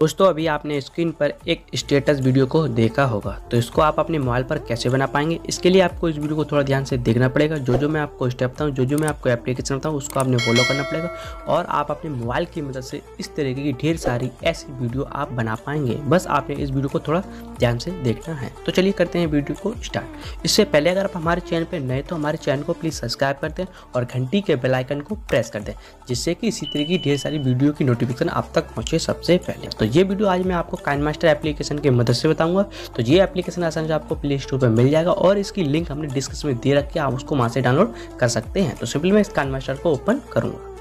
दोस्तों, अभी आपने स्क्रीन पर एक स्टेटस वीडियो को देखा होगा। तो इसको आप अपने मोबाइल पर कैसे बना पाएँगे, इसके लिए आपको इस वीडियो को थोड़ा ध्यान से देखना पड़ेगा। जो जो मैं आपको स्टेप बताऊँ, जो जो मैं आपको एप्लीकेशन बताऊँ, उसको आपने फॉलो करना पड़ेगा और आप अपने मोबाइल की मदद से इस तरीके की ढेर सारी ऐसी वीडियो आप बना पाएँगे। बस आपने इस वीडियो को थोड़ा ध्यान से देखना है। तो चलिए करते हैं वीडियो को स्टार्ट इससे पहले अगर आप हमारे चैनल पर नए तो हमारे चैनल को प्लीज़ सब्सक्राइब कर दें और घंटी के बेलाइकन को प्रेस कर दें, जिससे कि इसी तरीके की ढेर सारी वीडियो की नोटिफिकेशन आप तक पहुँचे सबसे पहले। तो ये वीडियो आज मैं आपको काइन मास्टर एप्लीकेशन की मदद से बताऊँगा। तो ये एप्लीकेशन आसानी से आपको प्ले स्टोर पर मिल जाएगा और इसकी लिंक हमने डिस्क्रिप्शन में दे रखी है, आप उसको वहाँ से डाउनलोड कर सकते हैं। तो सिंपली मैं इस काइन मास्टर को ओपन करूँगा।